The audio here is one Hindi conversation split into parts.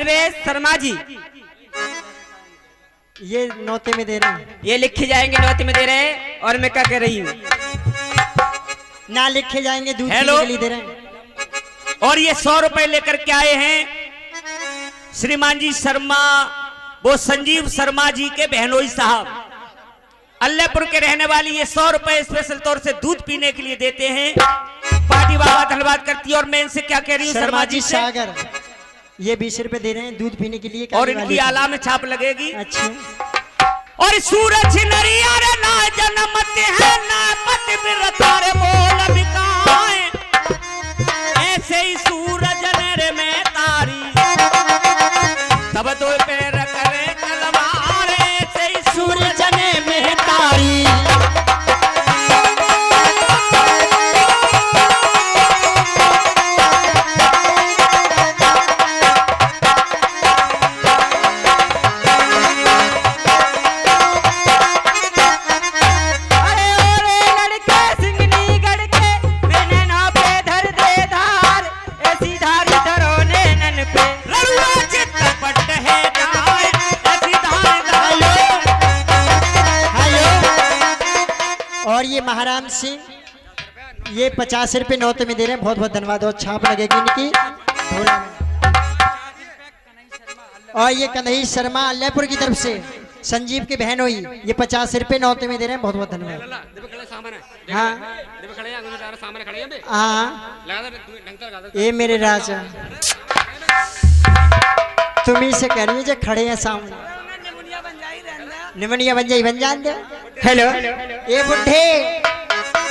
सर्वेश शर्मा जी। ये नौते में दे रहे हैं। ये लिखे जाएँगे नौते में दे रहे हैं और मैं क्या कह रही हूँ? ना लिखे जाएँगे दूध हेलो। पीने के लिए दे रहे हैं। और ये सौ रुपए लेकर के आए हैं। श्रीमान जी शर्मा वो संजीव शर्मा जी के बहनोई साहब। अल्लाहपुर के रहने वाली ये सौ रुपए स्पेशल तौर से दूध पीने के लिए देते हैं। पार्टी बाबा धन्यवाद करती है और मैं इनसे क्या कह रही हूँ शर्मा जी सागर। ये बीस रुपए दे रहे हैं दूध पीने के लिए और इनकी आला में छाप लगेगी। अच्छा। और सूरज नरिया रे ना जनमत है ना पति बिरतार बोल बिकाए। ऐसे ही सूरज नर में तारी। तब दो महाराम सिंह। ये पचास रुपए नौते में दे रहे हैं। बहुत बहुत धन्यवाद। और छाप लगेगी इनकी। में। और ये कन्हई शर्मा अल्लाहपुर की तरफ़ से। संजीव की बहन हुई। ये पचास रुपए नौते में दे रहे हैं। बहुत बहुत धन्यवाद। हाँ। हाँ। ये मेरे राजा तुम ही से कह रही हो जो खड़े हैं सामने। निमनिया बन जाई बन जान दे। हेलो ये बुढ़े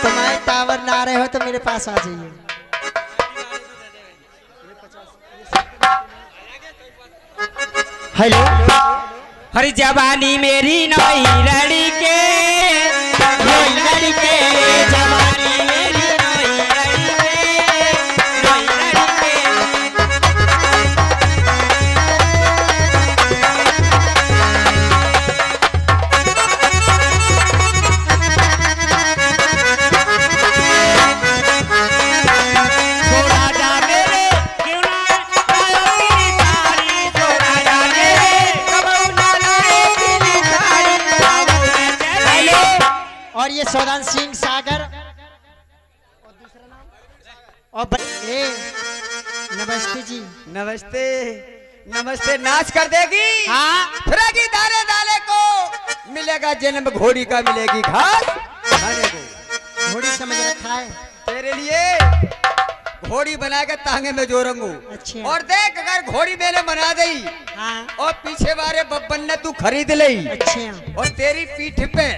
तुम्हारे टावर ना रहे हो तो मेरे पास आ जाइए। हेलो हरी जवानी मेरी नई लड़के के और ए, नमस्ते जी। नमस्ते नमस्ते नाच कर देगी। हाँ। फिरेगी दाने दाने को। मिलेगा जन्म घोड़ी का मिलेगी घास। खाने को घोड़ी समझ रखा है तेरे लिए घोड़ी बना के तांगे में जो रंगू। अच्छा। और देख अगर घोड़ी मैंने बना दी हाँ। और पीछे वाले बब्बन ने तू खरीद ली। अच्छा। और तेरी पीठ पे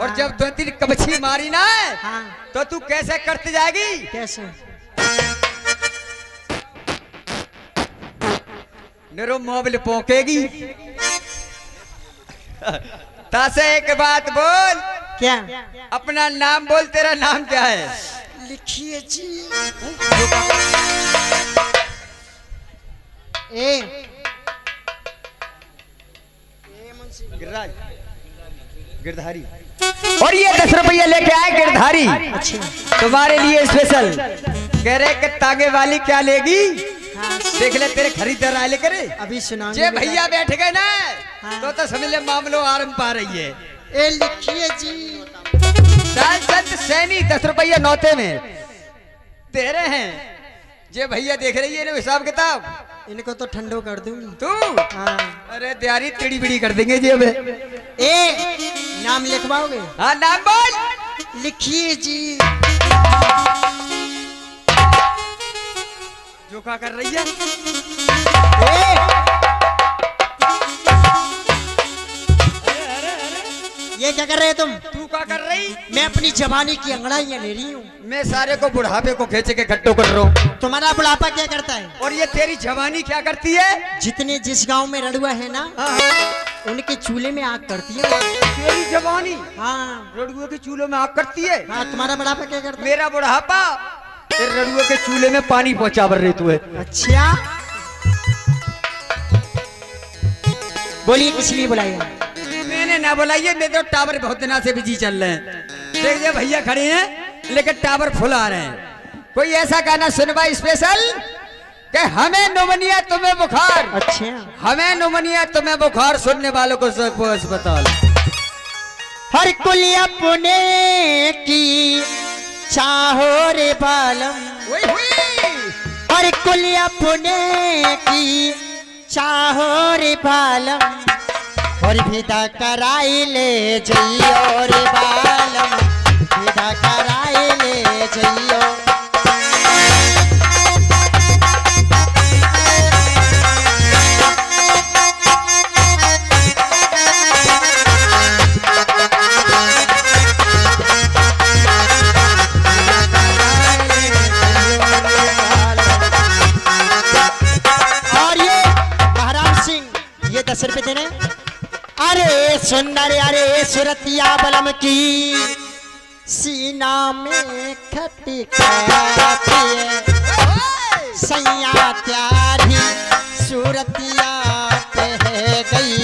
और जब दो तीन कमछी मारी ना हाँ। तो तू कैसे करती जाएगी? कैसे? निरो मोबिल पोकेगी तासे एक बात बोल। क्या? अपना नाम बोल तेरा नाम क्या है? लिखिए जी। ए। गिरराज। गिरधारी। और ये दस रुपये लेके आए गिरधारी। अच्छा। तुम्हारे लिए स्पेशल कह रहे कि तागे वाली क्या लेगी? हाँ देख ले तेरे खरीदार आए लेकर। अभी सुनाऊँगी जे भैया बैठ गए ना हाँ। तो तो समझ ले मामलो आरंभ पा रही है। ए लिखिए जी। साल संत सैनी दस रुपया नौते में। दे रहे हैं। जे भैया देख रही है ना हिसाब किताब। इनको तो ठंडो कर दूँगी तू? हाँ। अरे त्यारी टिड़ी बिड़ी कर देंगे जेब में ए नाम लिखवाओगे? हाँ नाम बोल। लिखिए जी। जो क्या कर रही है। ए ये क्या कर रहे हो तुम? तू क्या कर रही। मैं अपनी जवानी की अंगड़ाइयाँ ले रही हूँ। मैं सारे को बुढ़ापे को खेचे के खट्टो कर रहा हूँ। तुम्हारा बुढ़ापा क्या करता है? और ये तेरी जवानी क्या करती है? जितने जिस गाँव में रड़ुआ है ना हाँ, उनके चूल्हे में आग करती है। तेरी जवानी? हाँ। रड़ुए के चूल्हे में आग करती है? हाँ तुम्हारा बुढ़ापा क्या करता है? मेरा बुढ़ापा तेरे रड़ुए के चूल्हे में पानी पहुँचा भर रही तू है। अच्छा। बोलिए किस लिए बुलाया। मैंने ना बुलाइए मेरे तो टावर बहुत दिना से बिज़ी चल रहे हैं। देख ये भैया खड़े हैं लेकिन टावर फुल आ रहे हैं। कोई ऐसा गाना सुनवा स्पेशल कि हमें नुमनिया तुम्हें बुखार। अच्छा। हमें नुमनिया तुम्हें बुखार सुनने वालों को सब अस्पताल हर कुल अपने की चाहो रे बालम। और कुल अपने की चाहो रे बालम। और विदा कराई ले जइयो रे बालम। विदा कराई सुंदर अरे सुरतिया बलम की। सीना में खटकाती सैया त्यारी सूरतिया कह गई।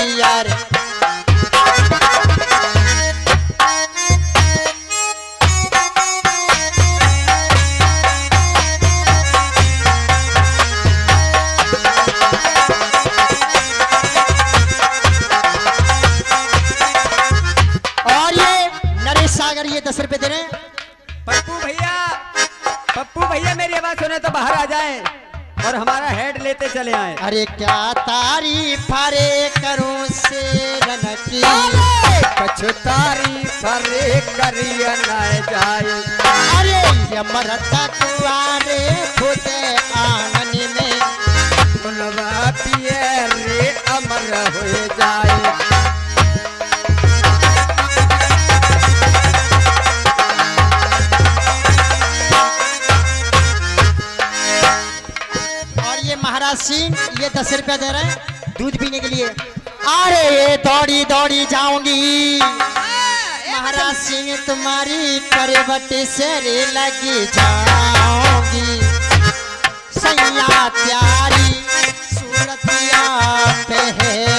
सागर ये दस रुपए दे रहे हैं। पप्पू भैया पप्पू भैया मेरी आवाज़ सुने तो बाहर आ जाए और हमारा हेड लेते चले आए। अरे क्या तारीफ़ अरे करूँ से की पछतारी फरे करिया न जाए। अरे ये मरता कुआरे खुद आँगन में। दे रहे हैं दूध पीने के लिए। अरे, ये दौड़ी दौड़ी जाऊँगी। महाराज सिंह, तुम्हारी करवट से रे लगी जाऊँगी। सैया प्यारी, सूरतिया पे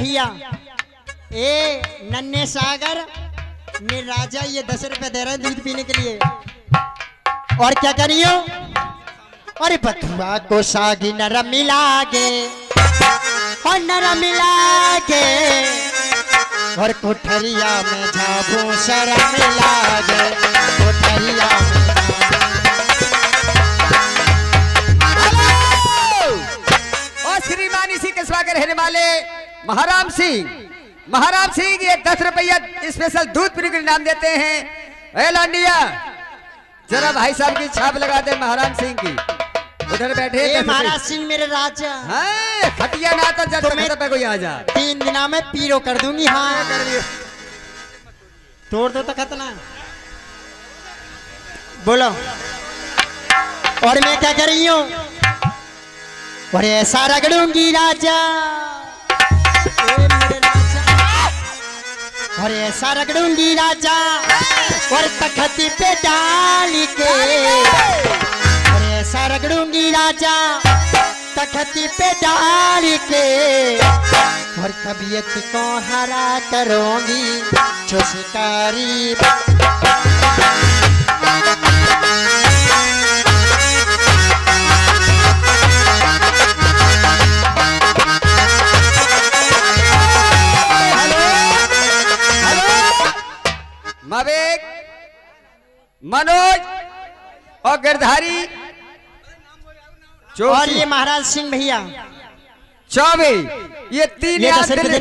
भैया। ए, नन्हे सागर ने राजा ये दस रुपए दे रहे हैं दूध पीने के लिए। और क्या करियो अरे बथुआ को सागी नरम मिला के और नरम मिला के और कोठरिया में झाबू शरम मिला के कोठरिया में श्रीमान इसी के स्वागत रहने वाले महाराम सिंह। महाराम सिंह ये दस रुपया स्पेशल दूध पीने के नाम देते हैं। ए लांडिया जरा भाई साहब की छाप लगा दे महाराम सिंह की। उधर बैठे। महाराज सिंह मेरे राजा। हाँ, खटिया ना तो जब कोई आ जा। तीन दिना में पीरो कर दूँगी हाँ। तोड़ दो तो खतना। बोलो। और मैं क्या कर रही हूँ? और ऐसा रगड़ूँगी राजा। और ऐसा रगड़ूँगी राजा और तखती पे डाल के। और ऐसा रगड़ूँगी राजा तखती पे डाल के। और तबीयत को हरा करूँगी जो शिकारी। मवेक मनोज और गिरधारी और ये महाराज सिंह भैया। चौबे ये तीन यार दिल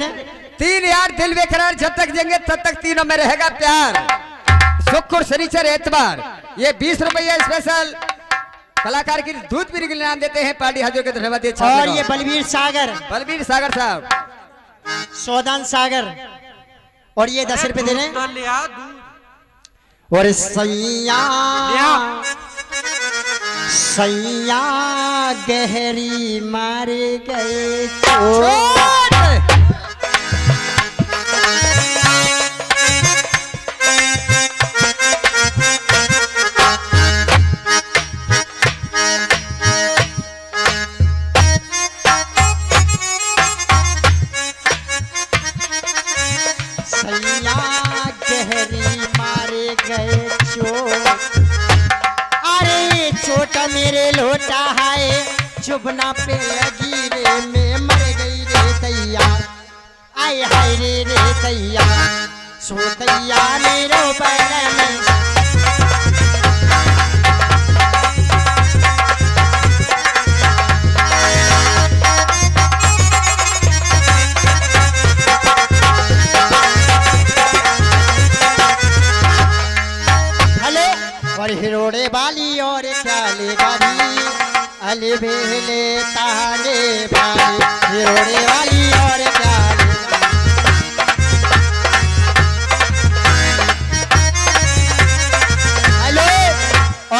तीन यार दिल बेकरार जब तक जेंगे तब तक तीनों में रहेगा प्यार। शुक्र शनिचर एतबार। ये बीस रुपया स्पेशल कलाकार की दूध पीने के लिए नाम देते हैं पार्टी हाजिर के धन्यवाद और ये बलवीर सागर। बलबीर सागर साहब। सौदान सागर। और ये दस रुपए दे रहे लिया दूध और सैया। सैया गहरी मारे गए। चोट। हाय रे रे दैया सो दैया मेरो हेलो और हिरोड़े वाली और क्या ले गाड़ी अले बेले ताले वाली हिरोड़े वाली और क्या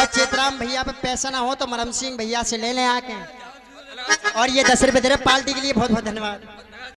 और चेतराम भैया पे पैसा ना हो तो मरम सिंह भैया से ले लें आके। और ये दस रुपए दे रहे पार्टी के लिए बहुत बहुत धन्यवाद।